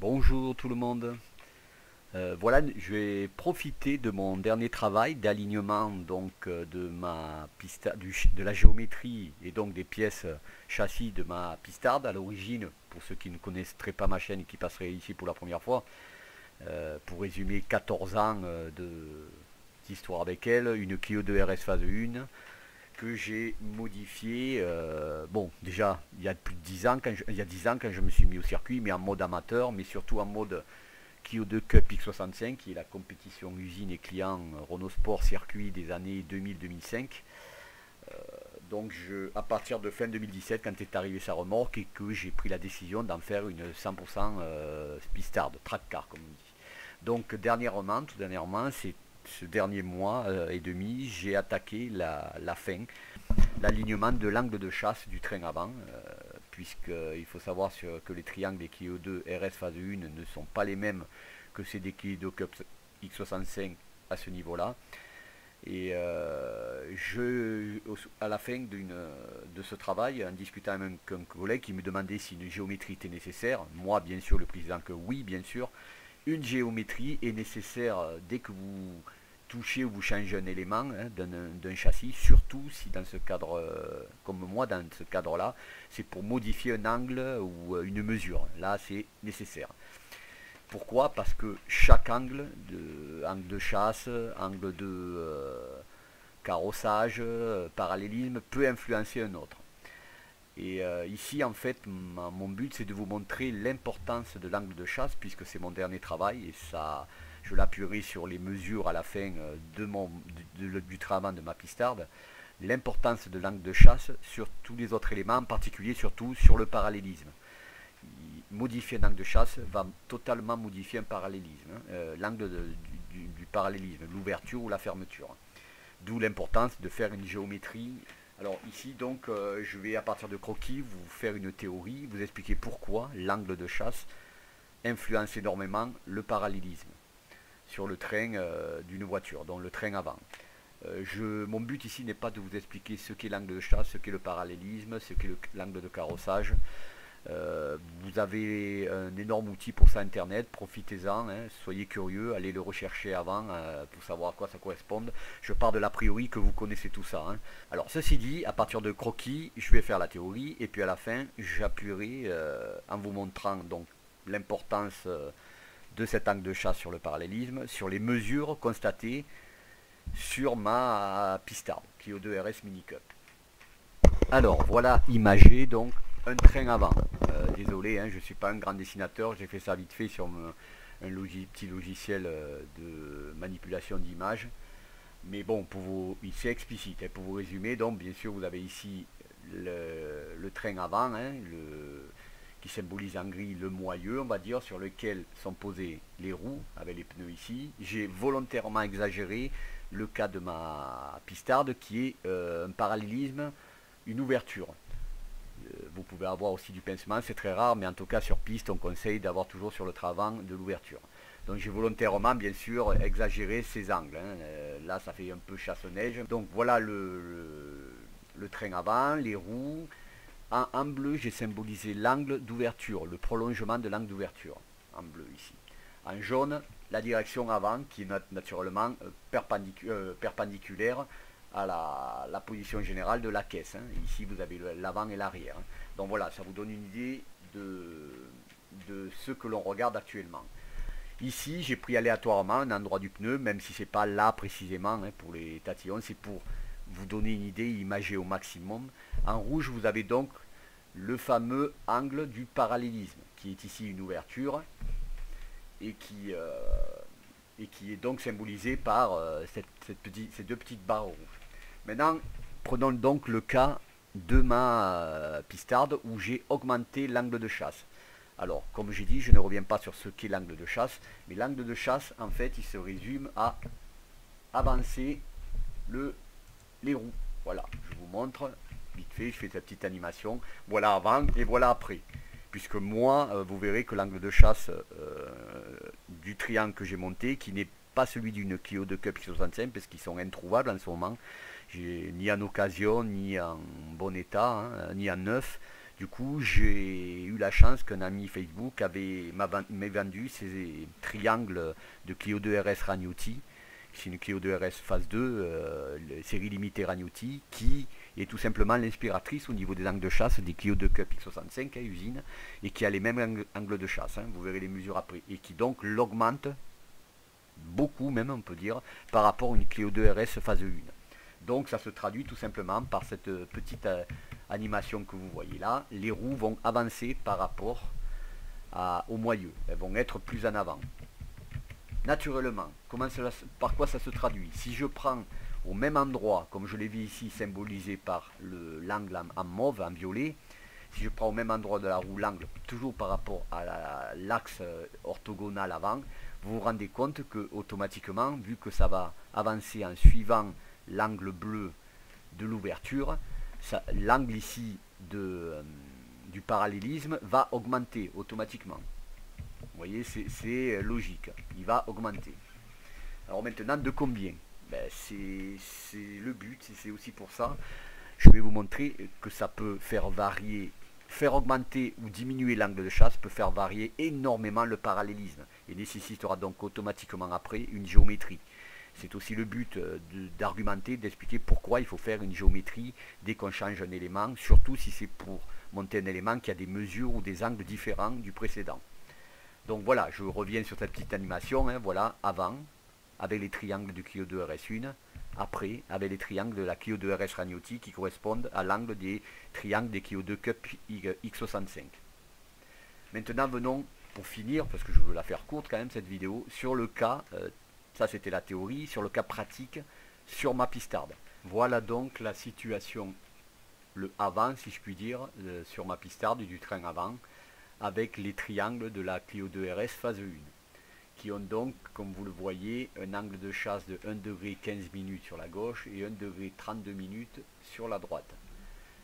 Bonjour tout le monde. Euh, voilà, je vais profiter de mon dernier travail d'alignement donc euh, de ma de la géométrie et donc des pièces châssis de ma pistarde à l'origine, pour ceux qui ne connaîtraient pas ma chaîne et qui passeraient ici pour la première fois, euh, pour résumer 14 ans d'histoire avec elle, une Clio 2 RS phase 1, que j'ai modifié, bon déjà il y a plus de 10 ans, quand il y a 10 ans quand je me suis mis au circuit, mais en mode amateur, mais surtout en mode Clio 2 Cup X65, qui est la compétition usine et client Renault Sport circuit des années 2000-2005. Euh, donc je, à partir de fin 2017, quand est arrivé sa remorque et que j'ai pris la décision d'en faire une 100% euh, pistard, track car comme on dit. Donc dernièrement, tout dernièrement, c'est ce dernier mois euh, et demi, j'ai attaqué la, fin, l'alignement de l'angle de chasse du train avant puisqu'il faut savoir que les triangles des Clio 2 RS phase 1 ne sont pas les mêmes que ceux des Clio 2 Cup X65 à ce niveau-là. Et euh, je, à la fin de ce travail, en discutant avec un collègue qui me demandait si une géométrie était nécessaire, moi bien sûr le président que oui bien sûr, une géométrie est nécessaire dès que vous toucher ou vous un élément hein, d'un châssis, surtout si dans ce cadre, euh, comme moi dans ce cadre-là, c'est pour modifier un angle ou euh, une mesure. Là, c'est nécessaire. Pourquoi? Parce que chaque angle, de, angle de chasse, angle de euh, carrossage, parallélisme, peut influencer un autre. Et ici, en fait, mon but, c'est de vous montrer l'importance de l'angle de chasse, puisque c'est mon dernier travail, et ça, je l'appuierai sur les mesures à la fin euh, de mon, du travail de ma pistarde, l'importance de l'angle de chasse sur tous les autres éléments, en particulier surtout sur le parallélisme. Modifier un angle de chasse va totalement modifier un parallélisme, hein. euh, l'angle du, parallélisme, l'ouverture ou la fermeture. D'où l'importance de faire une géométrie. Alors ici donc euh, je vais à partir de croquis vous faire une théorie, vous expliquer pourquoi l'angle de chasse influence énormément le parallélisme sur le train euh, d'une voiture, donc le train avant. Euh, je, mon but ici n'est pas de vous expliquer ce qu'est l'angle de chasse, ce qu'est le parallélisme, ce qu'est l'angle de carrossage. Euh, vous avez un énorme outil pour ça internet, profitez-en, hein, soyez curieux, allez le rechercher avant pour savoir à quoi ça correspond. Je pars de l'a priori que vous connaissez tout ça. Hein. Alors ceci dit, à partir de croquis, je vais faire la théorie et puis à la fin j'appuierai en vous montrant donc l'importance de cet angle de chasse sur le parallélisme, sur les mesures constatées sur ma pistarde, Clio 2 RS Mini Cup. Alors voilà imagé donc un train avant. Euh, désolé, hein, je ne suis pas un grand dessinateur, j'ai fait ça vite fait sur un petit logiciel euh, de manipulation d'images. Mais bon, pour vous, c'est explicite. Hein, pour vous résumer, donc bien sûr vous avez ici le, train avant, hein, qui symbolise en gris le moyeu, on va dire, sur lequel sont posées les roues, avec les pneus ici. J'ai volontairement exagéré le cas de ma pistarde, qui est euh, un parallélisme, une ouverture. Euh, vous pouvez avoir aussi du pincement, c'est très rare, mais en tout cas sur piste, on conseille d'avoir toujours sur le travant de l'ouverture. Donc j'ai volontairement, bien sûr, exagéré ces angles. Hein. Euh, là, ça fait un peu chasse-neige. Donc voilà le, le train avant, les roues, en, bleu, j'ai symbolisé l'angle d'ouverture, le prolongement de l'angle d'ouverture, en bleu ici. En jaune, la direction avant, qui est naturellement euh, euh, perpendiculaire à la, position générale de la caisse. Hein. Ici, vous avez l'avant et l'arrière. Hein. Donc voilà, ça vous donne une idée de, ce que l'on regarde actuellement. Ici, j'ai pris aléatoirement un endroit du pneu, même si ce n'est pas là précisément hein, pour les tatillons, c'est pour vous donner une idée, imager au maximum. En rouge, vous avez donc le fameux angle du parallélisme, qui est ici une ouverture, et qui, euh, est donc symbolisé par euh, ces deux petites barres rouges. Maintenant, prenons donc le cas de ma euh, pistarde où j'ai augmenté l'angle de chasse. Alors, comme j'ai dit, je ne reviens pas sur ce qu'est l'angle de chasse, mais l'angle de chasse, en fait, il se résume à avancer le les roues. Voilà, je vous montre, vite fait, je fais cette petite animation. Voilà avant et voilà après. Puisque moi, euh, vous verrez que l'angle de chasse euh, du triangle que j'ai monté, qui n'est pas celui d'une Clio de Cup 65 parce qu'ils sont introuvables en ce moment, ni en occasion, ni en bon état, hein, ni en neuf. Du coup, j'ai eu la chance qu'un ami Facebook m'ait vendu ces triangles de Clio 2 RS Ragnotti. Clio 2 RS phase 2, euh, série limitée Ragnotti, qui est tout simplement l'inspiratrice au niveau des angles de chasse des Clio 2 Cup X65 à usine, et qui a les mêmes angles de chasse, hein. vous verrez les mesures après, et qui donc l'augmente beaucoup même on peut dire, par rapport à une Clio 2 RS phase 1. Donc ça se traduit tout simplement par cette petite euh, animation que vous voyez là. Les roues vont avancer par rapport au moyeu. Elles vont être plus en avant. Naturellement, comment par quoi ça se traduit? Si je prends au même endroit, comme je l'ai vu ici symbolisé par l'angle en, en, mauve, en violet, si je prends au même endroit de la roue l'angle, toujours par rapport à l'axe euh, orthogonal avant, vous vous rendez compte que automatiquement, vu que ça va avancer en suivant l'angle bleu de l'ouverture, l'angle ici de, euh, du parallélisme va augmenter automatiquement. Vous voyez, c'est logique, il va augmenter. Alors maintenant, de combien? Ben, C'est le but, c'est aussi pour ça. Je vais vous montrer que ça peut faire varier, faire augmenter ou diminuer l'angle de chasse peut faire varier énormément le parallélisme et nécessitera donc automatiquement après une géométrie. C'est aussi le but euh, d'argumenter, d'expliquer pourquoi il faut faire une géométrie dès qu'on change un élément, surtout si c'est pour monter un élément qui a des mesures ou des angles différents du précédent. Donc voilà, je reviens sur cette petite animation, hein, voilà, avant, avec les triangles du Clio 2 RS1, après, avec les triangles de la Clio 2 RS Ragnotti qui correspondent à l'angle des triangles des Clio 2 Cup X65. Maintenant, venons, pour finir, parce que je veux la faire courte quand même cette vidéo, sur le cas euh, ça, c'était la théorie. Sur le cas pratique, sur ma pistarde. Voilà donc la situation, le avant, si je puis dire, euh, sur ma pistarde du train avant, avec les triangles de la Clio 2 RS phase 1, qui ont donc, comme vous le voyez, un angle de chasse de 1 degré 15 minutes sur la gauche et 1 degré 32 minutes sur la droite.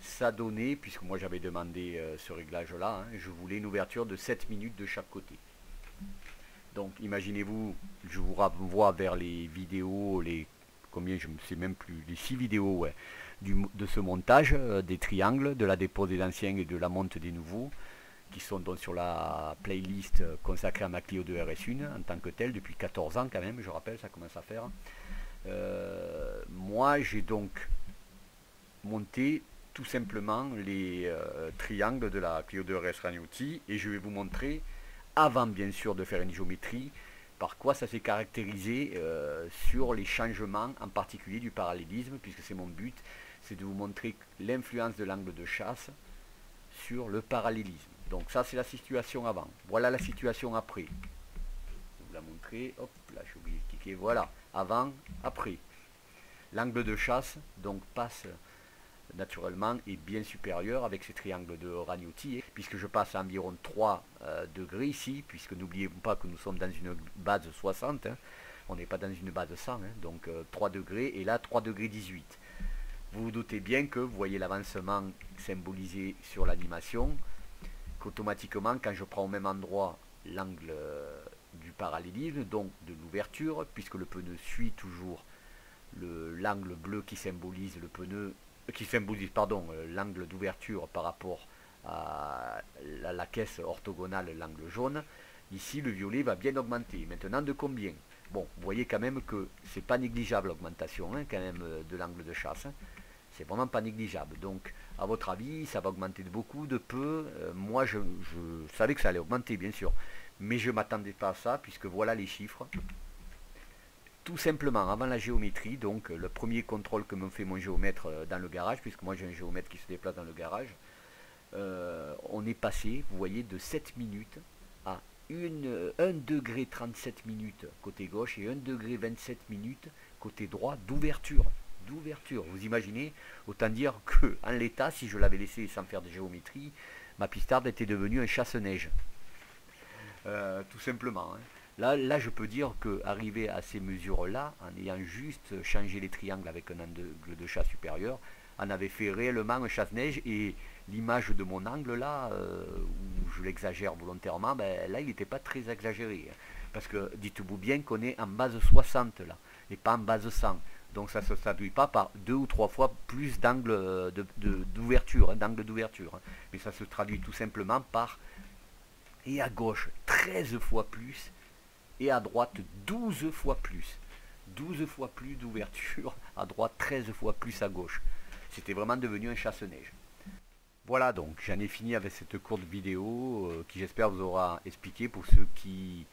Ça donnait, puisque moi j'avais demandé euh, ce réglage-là, hein, je voulais une ouverture de 7 minutes de chaque côté. Donc imaginez-vous, je vous renvoie vers les vidéos, les combien je ne sais même plus, les six vidéos ouais, de ce montage euh, des triangles, de la dépose des anciens et de la monte des nouveaux, qui sont donc sur la playlist consacrée à ma Clio de RS1 en tant que telle, depuis 14 ans quand même, je rappelle, ça commence à faire. Euh, moi j'ai donc monté tout simplement les euh, triangles de la Clio de RS Ragnotti et je vais vous montrer avant bien sûr de faire une géométrie, par quoi ça s'est caractérisé euh, sur les changements, en particulier du parallélisme, puisque c'est mon but, c'est de vous montrer l'influence de l'angle de chasse sur le parallélisme. Donc ça c'est la situation avant. Voilà la situation après. Je vais vous la montrer. Hop, là j'ai oublié de cliquer. Voilà, avant, après. L'angle de chasse donc passe naturellement est bien supérieur avec ces triangles de Ragnotti, puisque je passe à environ 3 euh, degrés ici, puisque n'oubliez pas que nous sommes dans une base 60, hein. on n'est pas dans une base 100, hein. donc 3 euh, degrés, et là 3 degrés 18. Vous vous doutez bien que vous voyez l'avancement symbolisé sur l'animation, qu'automatiquement quand je prends au même endroit l'angle euh, du parallélisme, donc de l'ouverture, puisque le pneu suit toujours l'angle bleu qui symbolise le pneu qui symbolise pardon, euh, l'angle d'ouverture par rapport à la, caisse orthogonale, l'angle jaune, ici le violet va bien augmenter. Maintenant de combien? Bon, vous voyez quand même que c'est pas négligeable l'augmentation hein, quand même euh, de l'angle de chasse. Hein. C'est vraiment pas négligeable. Donc, à votre avis, ça va augmenter de beaucoup, de peu? Euh, moi, je, savais que ça allait augmenter, bien sûr. Mais je ne m'attendais pas à ça, puisque voilà les chiffres tout simplement avant la géométrie, donc le premier contrôle que me fait mon géomètre euh, dans le garage, puisque moi j'ai un géomètre qui se déplace dans le garage, euh, on est passé, vous voyez, de 7 minutes à 1 degré 37 minutes côté gauche et 1 degré 27 minutes côté droit d'ouverture. D'ouverture. Vous imaginez, autant dire que en l'état, si je l'avais laissé sans faire de géométrie, ma pistarde était devenue un chasse-neige. Euh, tout simplement. Hein. Là, là, je peux dire qu'arriver à ces mesures-là, en ayant juste changé les triangles avec un angle de chat supérieur, en avait fait réellement un chasse-neige et l'image de mon angle là, euh, où je l'exagère volontairement, ben, là il n'était pas très exagéré. Hein. parce que dites-vous bien qu'on est en base 60 là, et pas en base 100. Donc ça ne se traduit pas par deux ou trois fois plus d'angle d'ouverture, hein, d'angle d'ouverture. Hein. Mais ça se traduit tout simplement par et à gauche 13 fois plus et à droite 12 fois plus. 12 fois plus d'ouverture à droite, 13 fois plus à gauche. C'était vraiment devenu un chasse-neige. Voilà donc, j'en ai fini avec cette courte vidéo euh, qui j'espère vous aura expliqué pour ceux qui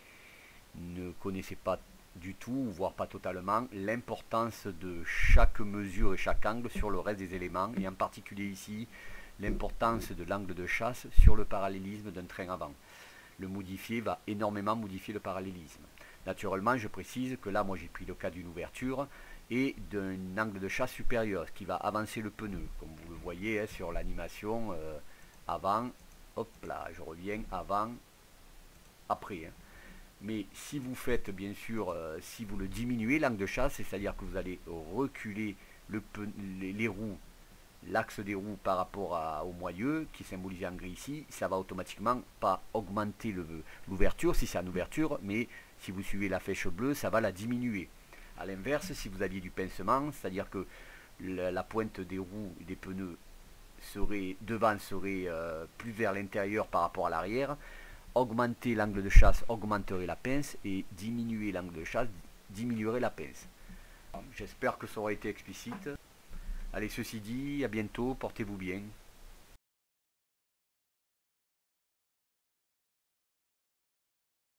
ne connaissaient pas du tout, voire pas totalement, l'importance de chaque mesure et chaque angle sur le reste des éléments, et en particulier ici, l'importance de l'angle de chasse sur le parallélisme d'un train avant. Le modifier va énormément modifier le parallélisme. Naturellement, je précise que là, moi j'ai pris le cas d'une ouverture et d'un angle de chasse supérieur, ce qui va avancer le pneu, comme vous le voyez hein, sur l'animation euh, avant, hop là, je reviens, avant, après. Hein. Mais si vous faites, bien sûr, euh, si vous le diminuez, l'angle de chasse, c'est-à-dire que vous allez reculer le les, roues, l'axe des roues par rapport au moyeu, qui est symbolisé en gris ici, ça va automatiquement pas augmenter l'ouverture, si c'est une ouverture, mais si vous suivez la flèche bleue, ça va la diminuer. A l'inverse, si vous aviez du pincement, c'est-à-dire que la, pointe des roues des pneus serait, devant serait euh, plus vers l'intérieur par rapport à l'arrière, augmenter l'angle de chasse augmenterait la pince et diminuer l'angle de chasse diminuerait la pince. J'espère que ça aura été explicite. Allez, ceci dit, à bientôt, portez-vous bien.